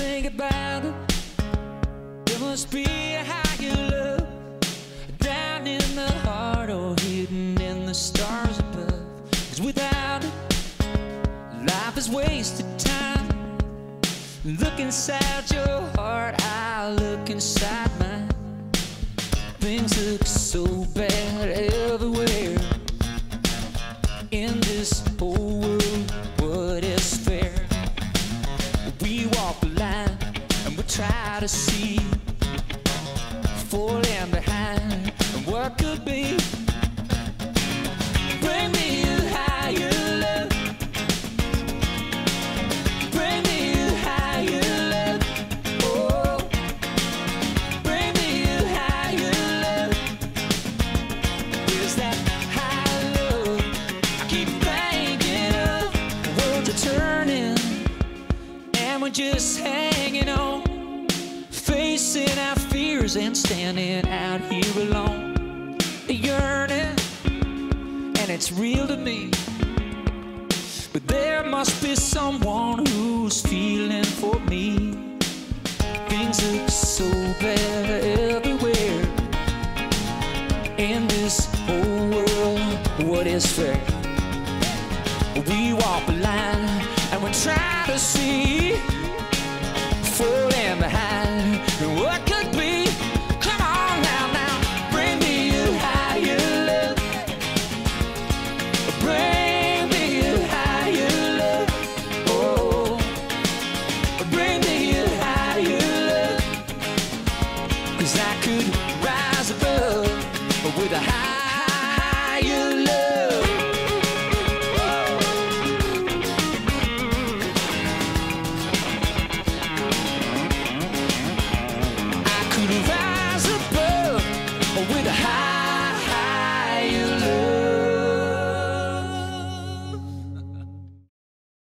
think about it, there must be a higher love down in the heart or hidden in the stars above. Cause without it, life is wasted time. Look inside your heart, I look inside walk the line and we try to see we're just hanging on, facing our fears and standing out here alone, yearning, and it's real to me. But there must be someone who's feeling for me. Things look so bad everywhere in this whole world. What is fair? We walk try to see falling behind what could be. Come on now, now, bring me a higher love. Bring me a higher love. Oh, bring me a higher love. Cause I could rise above with a higher Rise above with a higher